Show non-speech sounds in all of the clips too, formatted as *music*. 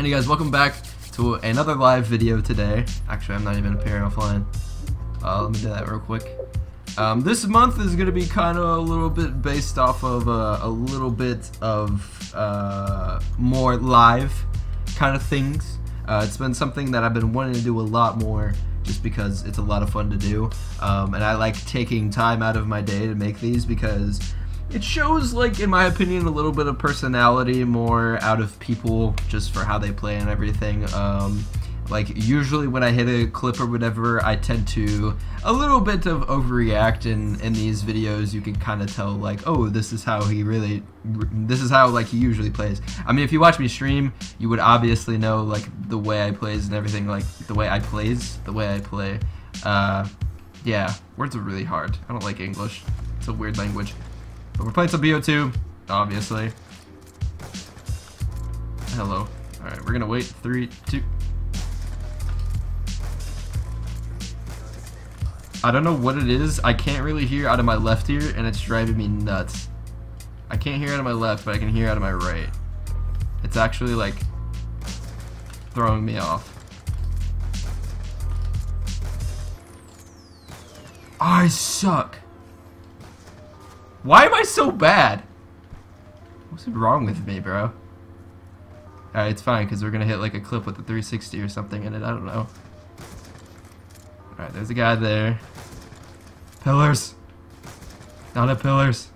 Hey guys, welcome back to another live video today. Actually, I'm not even appearing offline. Uh, let me do that real quick. Um, this month is going to be kind of a little bit based off of uh, a little bit of uh, more live kind of things. Uh, it's been something that I've been wanting to do a lot more just because it's a lot of fun to do. Um, and I like taking time out of my day to make these because it shows, like, in my opinion, a little bit of personality more out of people just for how they play and everything. Um, like, usually when I hit a clip or whatever, I tend to a little bit of overreact in, in these videos. You can kind of tell, like, oh, this is how he really, this is how, like, he usually plays. I mean, if you watch me stream, you would obviously know, like, the way I plays and everything, like, the way I plays, the way I play. Uh, yeah, words are really hard. I don't like English. It's a weird language. But we're playing some BO2, obviously. Hello. Alright, we're gonna wait. Three, two. I don't know what it is. I can't really hear out of my left ear, and it's driving me nuts. I can't hear out of my left, but I can hear out of my right. It's actually, like, throwing me off. I suck. Why am I so bad? What's wrong with me, bro? Alright, it's fine, because we're going to hit like a clip with the 360 or something in it. I don't know. Alright, there's a guy there. Pillars. Not at pillars.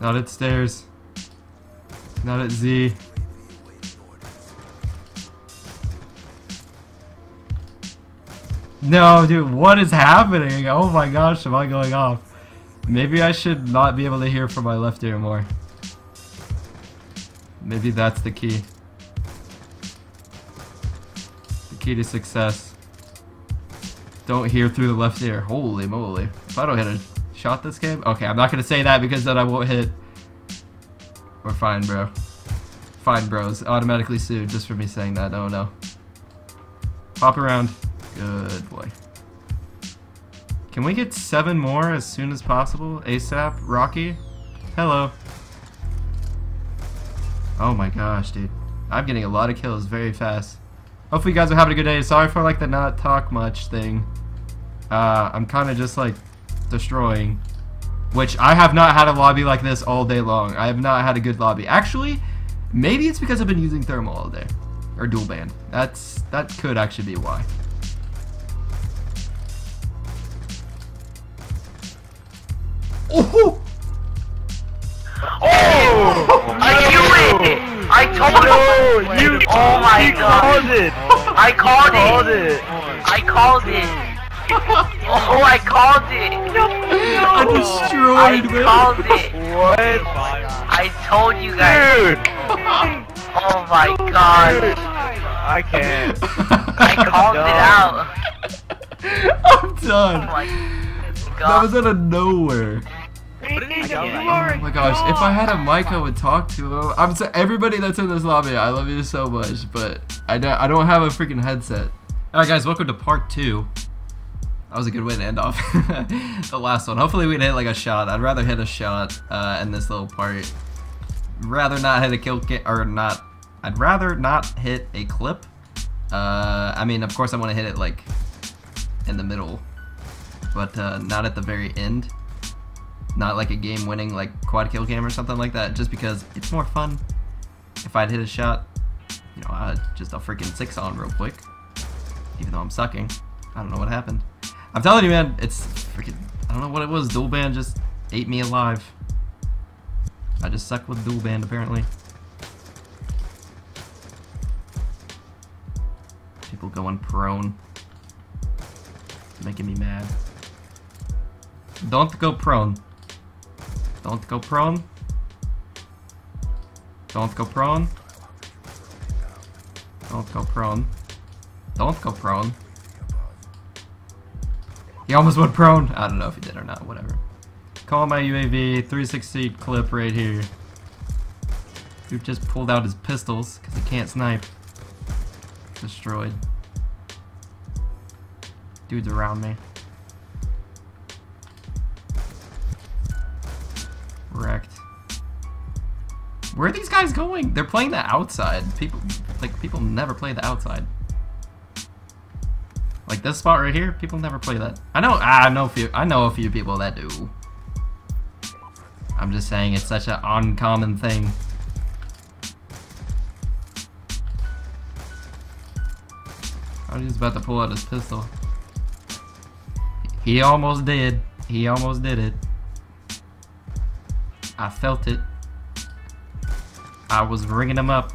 Not at stairs. Not at Z. No, dude, what is happening? Oh my gosh, am I going off? Maybe I should not be able to hear from my left ear more. Maybe that's the key. The key to success. Don't hear through the left ear. Holy moly. If I don't hit a shot this game? Okay, I'm not going to say that because then I won't hit. We're fine, bro. Fine, bros. Automatically sued just for me saying that. Oh, no. Pop around. Good boy. Can we get seven more as soon as possible? ASAP? Rocky? Hello. Oh my gosh, dude. I'm getting a lot of kills very fast. Hopefully you guys are having a good day. Sorry for like the not talk much thing. Uh, I'm kind of just like destroying. Which I have not had a lobby like this all day long. I have not had a good lobby. Actually, maybe it's because I've been using thermal all day. Or dual band. That's That could actually be why. Oh! Oh! I knew it! I told No, you! you- oh my you god! called it. I called Called it! it. I called it! Oh, I called it! I I destroyed, man. called it! What? I told you guys! Dude! Oh my god! I can't. I called it out! I'm Oh done. my That was out of nowhere. Oh my gosh, if I had a mic, I would talk to him. I'm so everybody that's in this lobby, I love you so much, but I don't, I don't have a freaking headset. Alright guys, welcome to part two. That was a good way to end off *laughs* the last one. Hopefully we can hit like a shot. I'd rather hit a shot uh, in this little part. Rather not hit a kill ca- or not. I'd rather not hit a clip. Uh, I mean, of course I want to hit it like in the middle, but uh, not at the very end not like a game winning like quad kill game or something like that just because it's more fun. If I'd hit a shot you know I'd just a freaking six on real quick even though I'm sucking. I don't know what happened. I'm telling you man it's freaking I don't know what it was. Dual band just ate me alive. I just suck with dual band apparently. People going prone. Making me mad. Don't go prone don't go prone. Don't go prone. Don't go prone. Don't go prone. He almost went prone. I don't know if he did or not. Whatever. Call my UAV 360 clip right here. Dude just pulled out his pistols because he can't snipe. Destroyed. Dude's around me. Wrecked. Where are these guys going? They're playing the outside. People like people never play the outside. Like this spot right here, people never play that. I know I know a few I know a few people that do. I'm just saying it's such an uncommon thing. I was just about to pull out his pistol. He almost did. He almost did it. I felt it. I was ringing him up.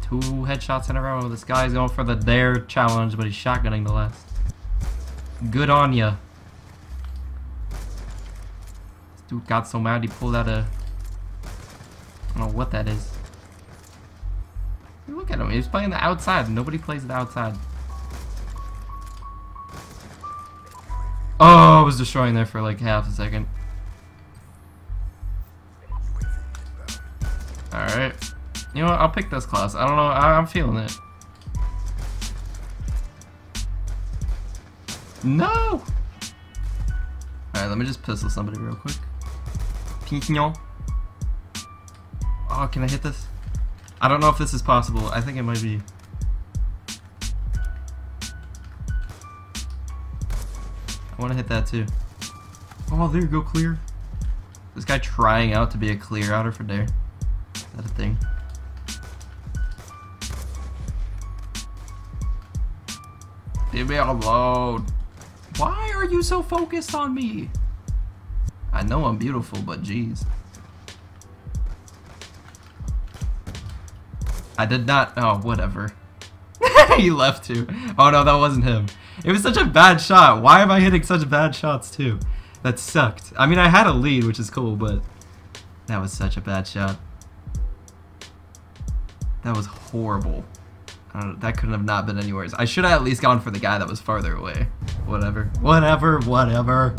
Two headshots in a row. This guy's going for the dare challenge, but he's shotgunning the last. Good on ya. This dude got so mad he pulled out a... I don't know what that is. Look at him. He's playing the outside. Nobody plays the outside. Oh, I was destroying there for like half a second. Alright. You know what? I'll pick this class. I don't know. I I'm feeling it. No! Alright, let me just pistol somebody real quick. Pignon. Oh, can I hit this? I don't know if this is possible. I think it might be. I want to hit that too. Oh, there you go, clear. This guy trying out to be a clear outer for dare. That a thing? Leave me alone. Why are you so focused on me? I know I'm beautiful, but jeez. I did not. Oh, whatever. *laughs* he left too. Oh no, that wasn't him. It was such a bad shot. Why am I hitting such bad shots too? That sucked. I mean, I had a lead, which is cool, but that was such a bad shot. That was horrible. that couldn't have not been anywhere. I should have at least gone for the guy that was farther away. Whatever. Whatever, whatever.